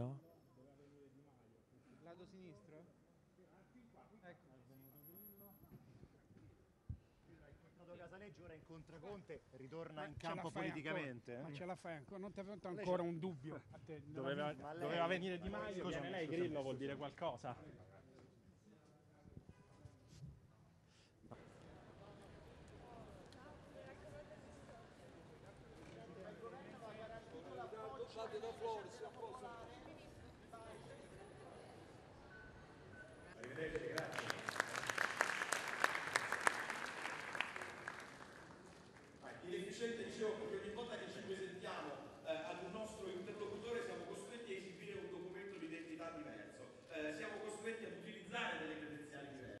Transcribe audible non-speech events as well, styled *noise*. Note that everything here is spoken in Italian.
politica? Lato sinistro? Ecco. incontrato Casaleggio, ora incontra Conte, ritorna Ma in campo politicamente. ancora? eh? Ma ce la fai ancora? Non ti è venuto ancora un dubbio *laughs* a te? Doveva, doveva venire Di Maio, scusami, viene lei, scusami, Grillo vuol dire qualcosa. Amen.